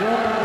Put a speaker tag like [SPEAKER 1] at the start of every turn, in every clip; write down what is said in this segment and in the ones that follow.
[SPEAKER 1] Yeah.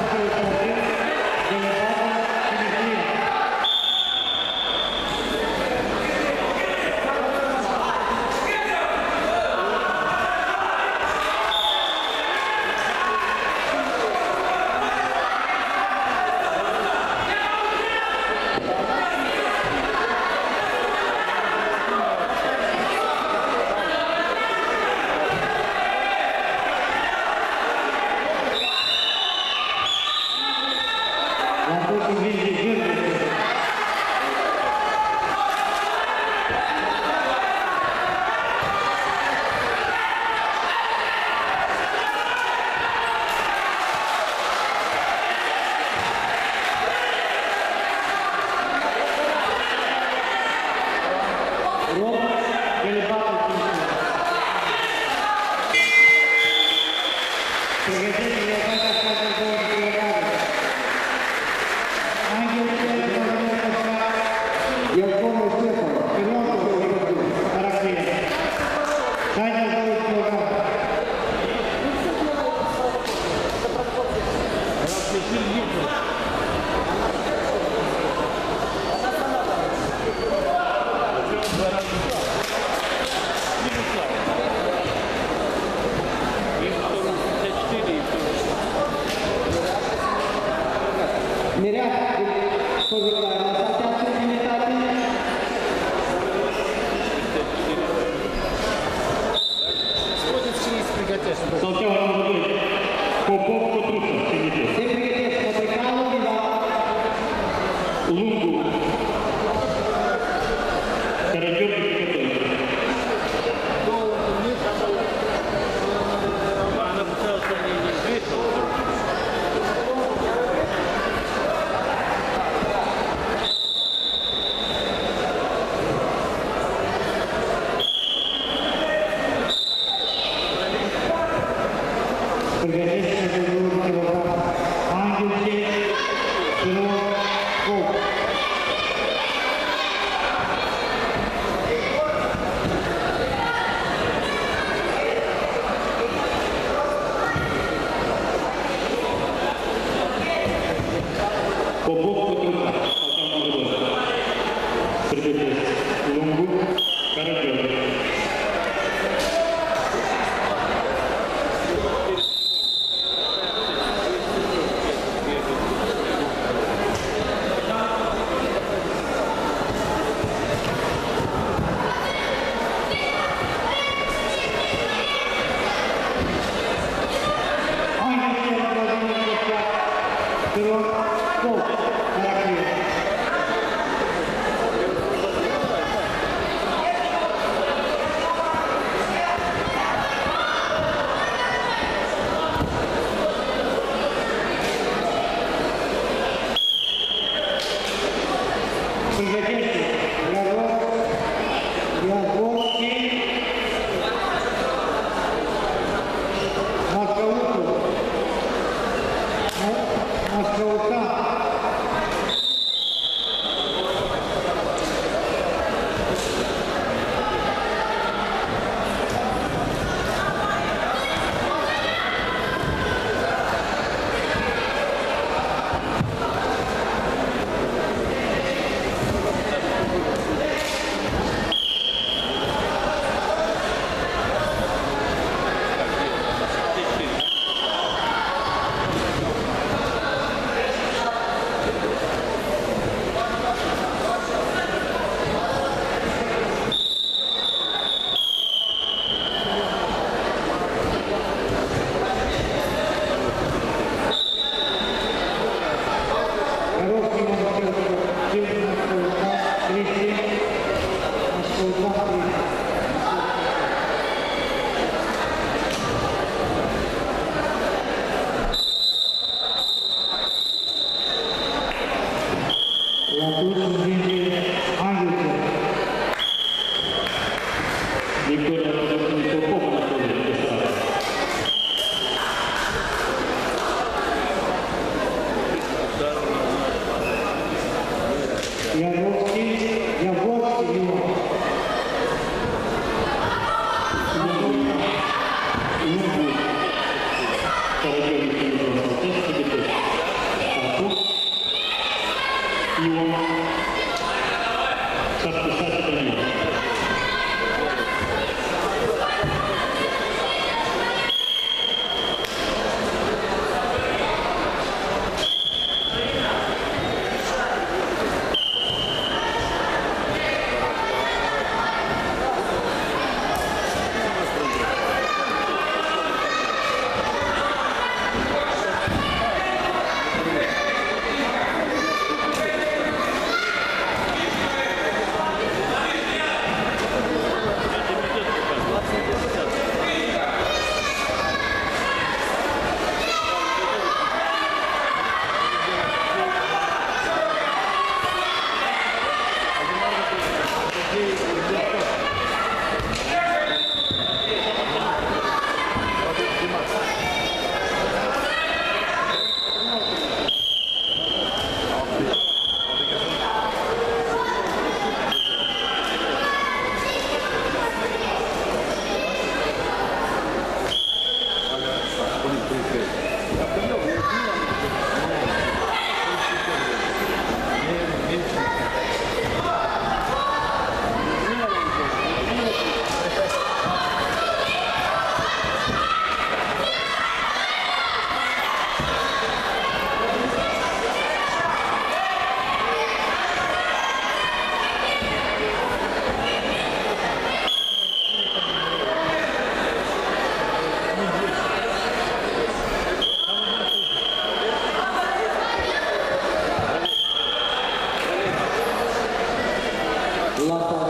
[SPEAKER 2] Marta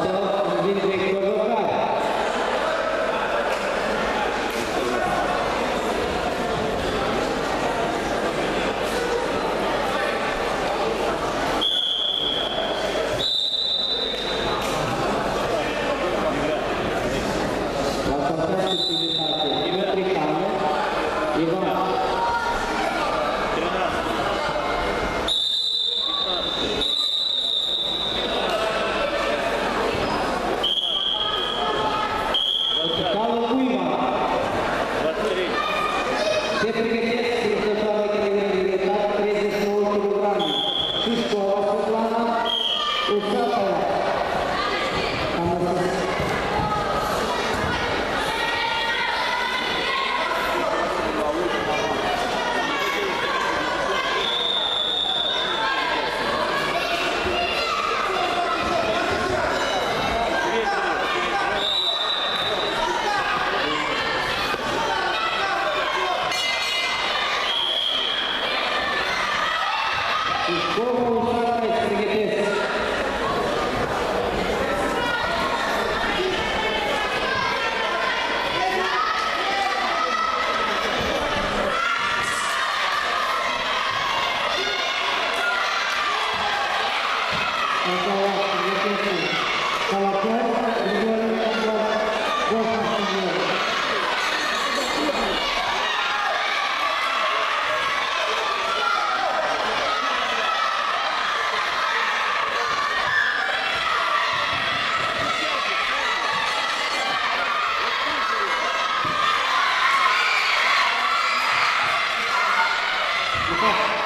[SPEAKER 1] Look.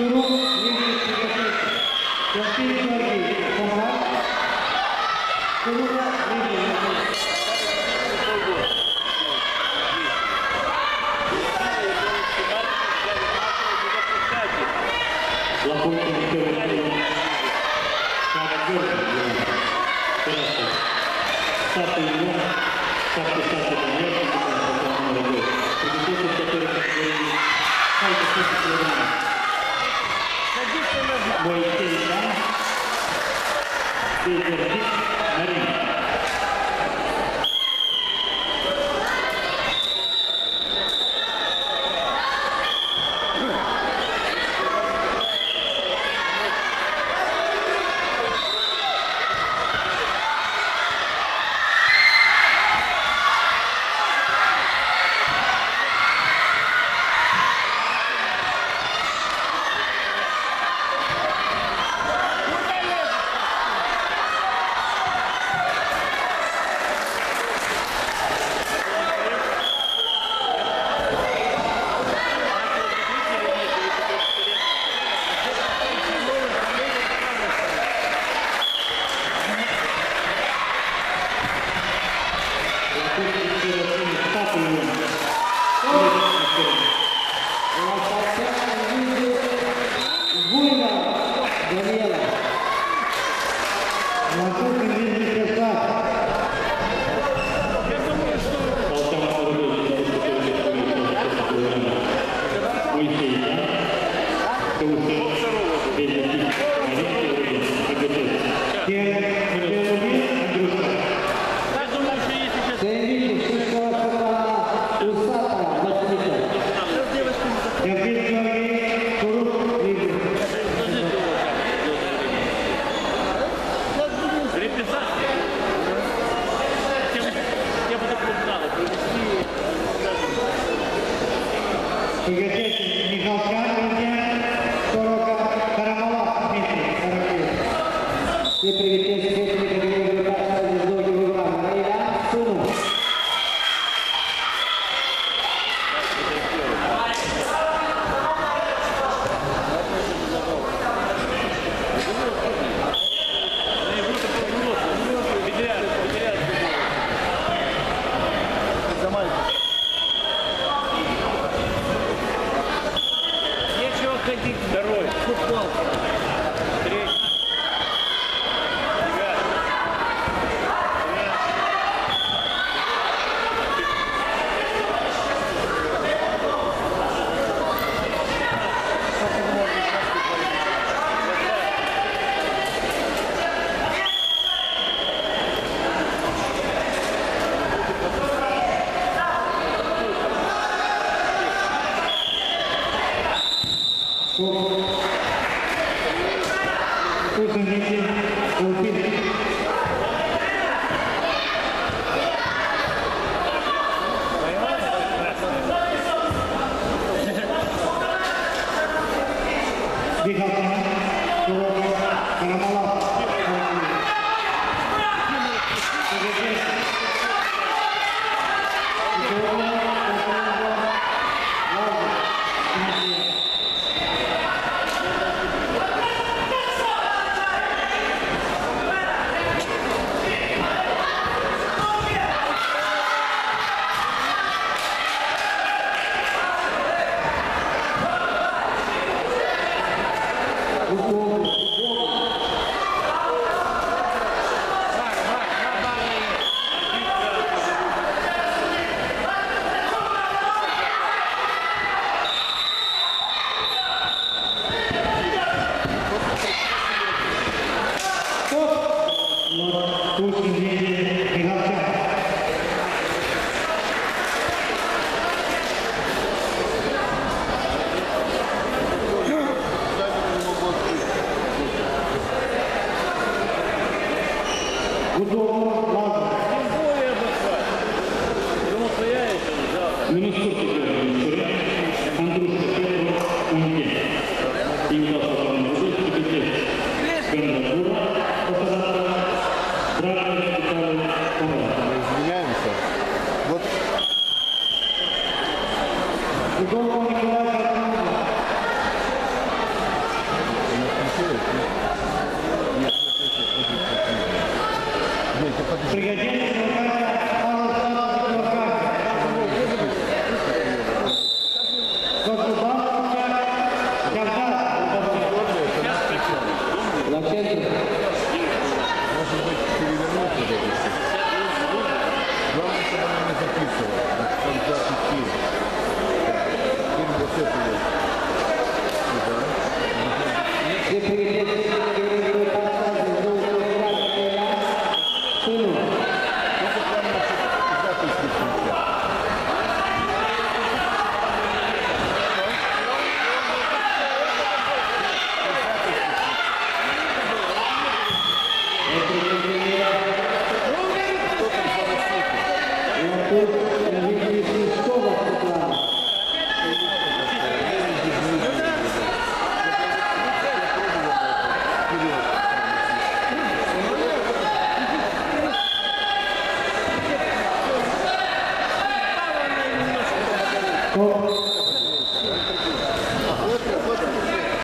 [SPEAKER 1] Артуру